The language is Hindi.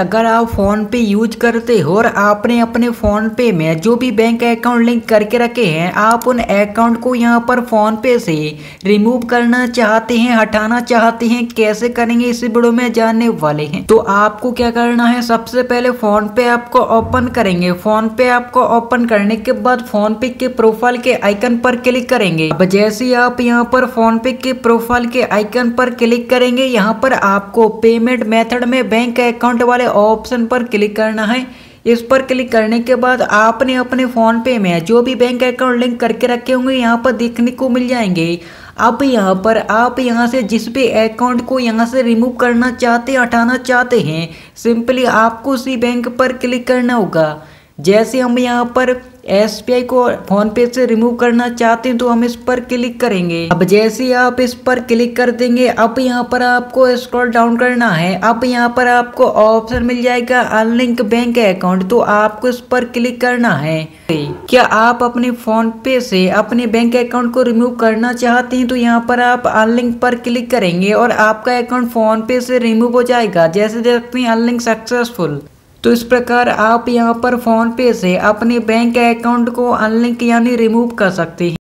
अगर आप फ़ोन पे यूज़ करते हो और आपने अपने फ़ोन पे में जो भी बैंक अकाउंट लिंक करके रखे हैं, आप उन अकाउंट को यहाँ पर फ़ोन पे से रिमूव करना चाहते हैं, हटाना चाहते हैं, कैसे करेंगे, इस वीडियो में जानने वाले हैं। तो आपको क्या करना है, सबसे पहले फ़ोन पे आपको ओपन करेंगे। फ़ोन पे आपको ओपन करने के बाद फ़ोन पे के प्रोफ़ाइल के आइकन पर क्लिक करेंगे। अब जैसे ही आप यहाँ पर फ़ोन पे के प्रोफ़ाइल के आइकन पर क्लिक करेंगे, यहाँ पर आपको पेमेंट मेथड में बैंक अकाउंट वाले ऑप्शन पर क्लिक करना है। इस पर क्लिक करने के बाद आपने अपने फ़ोन पे में जो भी बैंक अकाउंट लिंक करके रखे होंगे, यहाँ पर देखने को मिल जाएँगे। अब यहाँ पर आप यहाँ से जिस भी अकाउंट को यहाँ से रिमूव करना चाहते, हटाना चाहते हैं सिंपली आपको उसी बैंक पर क्लिक करना होगा। जैसे हम यहाँ पर एसबीआई को फ़ोन पे से रिमूव करना चाहते हैं तो हम इस पर क्लिक करेंगे। अब जैसे आप इस पर क्लिक कर देंगे, अब यहाँ पर आपको स्क्रॉल डाउन करना है। अब यहाँ पर आपको ऑप्शन मिल जाएगा अनलिंक बैंक अकाउंट तो आपको इस पर क्लिक करना है। क्या आप अपने फ़ोन पे से अपने बैंक अकाउंट को रिमूव करना चाहते हैं तो यहाँ पर आप अनलिंक पर क्लिक करेंगे और आपका अकाउंट फ़ोन पे से रिमूव हो जाएगा। जैसे देखते हैं अनलिंक सक्सेसफुल तो इस प्रकार आप यहाँ पर फ़ोन पे से अपने बैंक अकाउंट को अनलिंक यानी रिमूव कर सकते हैं।